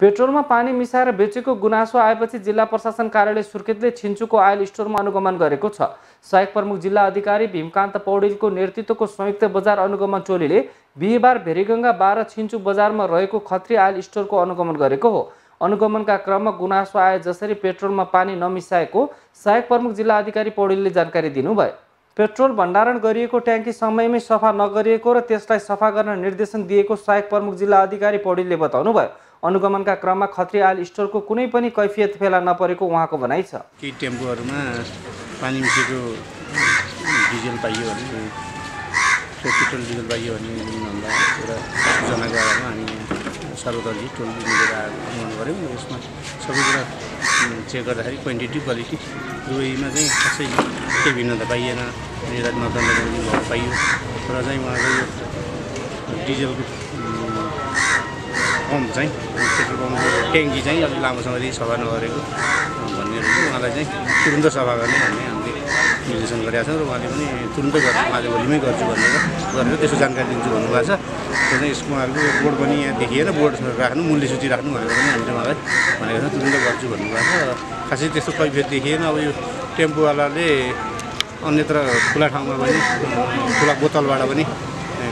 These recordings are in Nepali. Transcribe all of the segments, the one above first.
पेट्रोलमा पानी मिसाएर बेचेको गुनासो आएपछि जिल्ला प्रशासन कार्यालय सुर्खेतले छिन्चुको आयल स्टोरमा अनुगमन गरेको छ। सहायक प्रमुख जिल्ला अधिकारी भीमकान्त पौडेलको नेतृत्वको संयुक्त बजार अनुगमन टोलीले बिहिबार भेरीगङ्गा बाह्र छिन्चु बजारमा रहेको खत्री आयल स्टोरको अनुगमन गरेको हो। अनुगमनका क्रममा गुनासो आए जसरी पेट्रोलमा पानी नमिसाएको सहायक प्रमुख जिल्ला अधिकारी पौडेलले जानकारी दिनुभयो। पेट्रोल भण्डारण गरिएको ट्याङ्की समयमै सफा नगरिएको र त्यसलाई सफा गर्न निर्देशन दिएको सहायक प्रमुख जिल्ला अधिकारी पौडेलले बताउनुभयो। अनुगमनका क्रममा खत्री आयल स्टोरको कुनै पनि कैफियत फेला नपरेको उहाँको भनाइ छ। केही टेम्पोहरूमा पानी मिसेको डिजल पाइयो भने पेट्रोल डिजल पाइयो भने भन्दा एउटा सूचना गराएर हामी सर्वदलीय टोली मिलेर अनुगमन गऱ्यौँ यसमा सबै कुरा चेक गर्दाखेरि क्वान्टिटी क्वालिटी दुवैमा चाहिँ खासै केही भिन्नता पाइएन निर्यात नदण्ड पाइयो। र चाहिँ उहाँको यो डिजलको पम्प चाहिँ पेट्रोल पम्पको ट्याङ्की चाहिँ अलिक लामोसँगले सफा नगरेको। भन्ने उहाँलाई चाहिँ तुरुन्त सफा गर्ने भन्ने हामीले निर्देशन गरेका छौँ र उहाँले पनि तुरुन्तै गर्छु आज भोलिमै गर्छु भनेर गरेर त्यसको जानकारी दिन्छु भन्नुभएको छ। त्यो चाहिँ यसको उहाँहरूको बोर्ड पनि यहाँ देखिएन बोर्ड राख्नु मूल्य सूची राख्नु भनेर पनि हामीले उहाँलाई भनेको छ तुरुन्त गर्छु भन्नुभएको छ। खासै त्यस्तो कैफियत देखिएन। अब यो टेम्पोवालाले अन्यत्र खुला ठाउँमा पनि खुला बोतलबाट पनि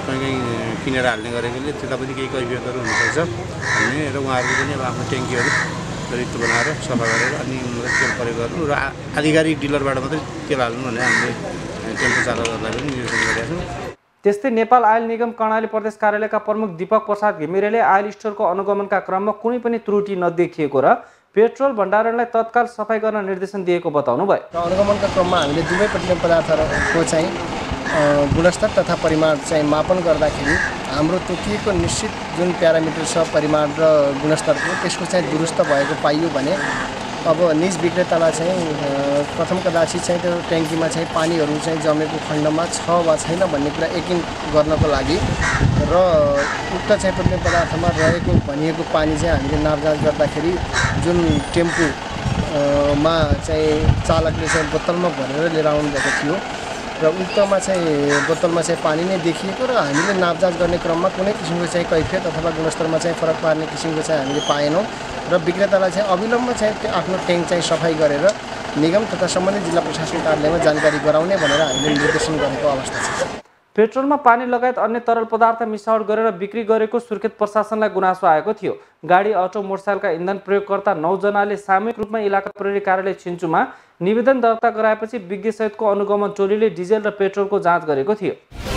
कहीँ कहीँ किनेर हाल्ने गरेकोले त्यता पनि केही कैफियतहरू हुनसक्छ भन्ने र उहाँहरूले पनि अब आफ्नो ट्याङ्कीहरू रित्तो बनाएर सफा गरेर अनि तेल प्रयोग गर्नु र आधिकारिक डिलरबाट मात्रै तेल हाल्नु भनेर हामीले टेम्पो चालकहरूलाई पनि निर्देशन गरेका छौँ त्यस्तै नेपाल आयल निगम कर्णाली प्रदेश कार्यालयका प्रमुख दीपक प्रसाद घिमिरेले आयल स्टोरको अनुगमनका क्रममा कुनै पनि त्रुटि नदेखिएको र पेट्रोल भण्डारणलाई तत्काल सफाइ गर्न निर्देशन दिएको बताउनु भयो अनुगमनका क्रममा हामीले दुवै पेट्रोलियम पदार्थहरूको चाहिँ गुणस्तर तथा परिमाण चाहिँ मापन गर्दाखेरि हाम्रो तोकिएको निश्चित जुन प्यारामिटर छ परिमाण र गुणस्तरको त्यसको चाहिँ दुरुस्त भएको पाइयो भने अब निज विक्रेतालाई चाहिँ प्रथम कदाचित चाहिँ त्यो ट्याङ्कीमा चाहिँ पानीहरू चाहिँ जमेको खण्डमा छ वा छैन भन्ने कुरा यकिन गर्नको लागि र उक्त चाहिँ पेट्रोलियम पदार्थमा रहेको भनिएको पानी चाहिँ हामीले नापजाँच गर्दाखेरि जुन टेम्पो मा चाहिँ चालकले चाहिँ बोतलमा भरेर लिएर आउनुभएको थियो र उक्तमा चाहिँ बोतलमा चाहिँ पानी नै देखिएको र हामीले नापजाँच गर्ने क्रममा कुनै किसिमको चाहिँ कैफियत अथवा गुणस्तरमा चाहिँ फरक पार्ने किसिमको चाहिँ हामीले पाएनौँ र विक्रेतालाई चाहिँ अविलम्ब चाहिँ त्यो आफ्नो ट्याङ्क चाहिँ सफाइ गरेर निगम तथा सम्बन्धित जिल्ला प्रशासन कार्यालयमा जानकारी गराउने भनेर हामीले निर्देशन गरेको अवस्था छ। पेट्रोलमा पानी लगायत अन्य तरल पदार्थ मिसावट गरेर बिक्री गरेको सुर्खेत प्रशासनलाई गुनासो आएको थियो। गाडी अटो मोटरसाइकलका इन्धन प्रयोगकर्ता नौजनाले सामूहिक रूपमा इलाका प्रहरी कार्यालय छिन्चुमा निवेदन दर्ता गराएपछि विज्ञसहितको अनुगमन टोलीले डिजेल र पेट्रोलको जाँच गरेको थियो।